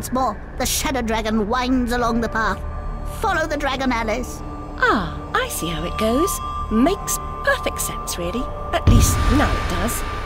once more. The shadow dragon winds along the path. Follow the dragon, Alice. Ah, I see how it goes. Makes perfect sense, really. At least now it does.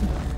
The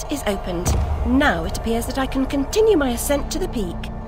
gate is opened. Now it appears that I can continue my ascent to the peak.